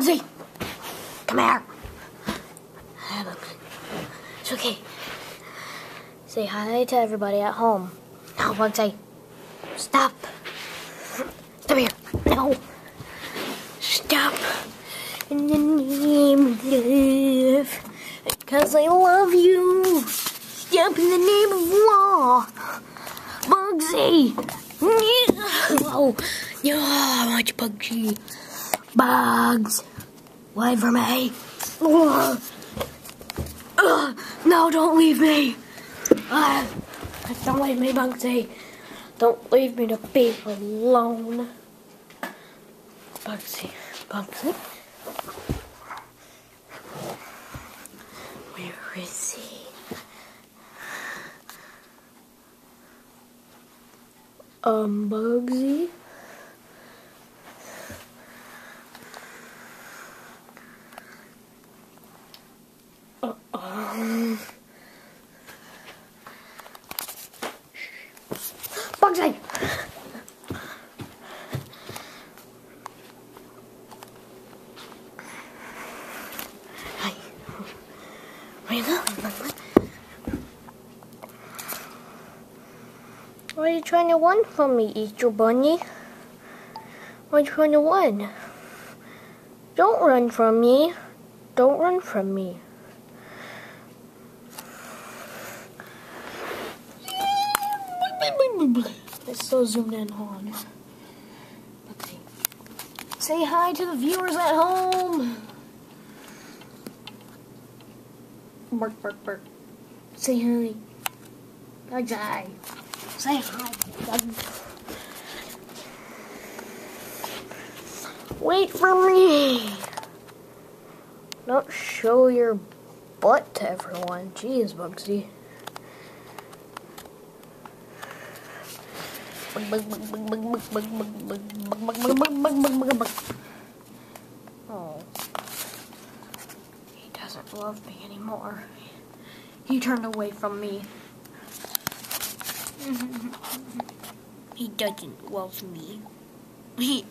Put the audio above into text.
Buggzie! Come here. Hi, Buggzie. It's okay. Say hi to everybody at home. No, Buggzie. Stop. Stop here. No. Stop. In the name of love. Because I love you. Stop in the name of law. Buggzie. Oh, yeah, much Buggzie. Bugs. Wait for me. Ugh. Ugh. No, don't leave me. Uh, don't leave me, Buggzie. Don't leave me to be alone. Buggzie, Buggzie. Where is he? Um, Buggzie? Buggzie! Hi. Where you going? Why are you trying to run from me, Easter Bunny? Why are you trying to run? Don't run from me. Don't run from me. It's so zoomed in on. Okay. Say hi to the viewers at home. Bark, bark, bark. Say hi. Hi. Say hi. Wait for me. Don't show your butt to everyone. Jeez, Buggzie. Oh. He doesn't love me anymore. He turned away from me. he doesn't love me. He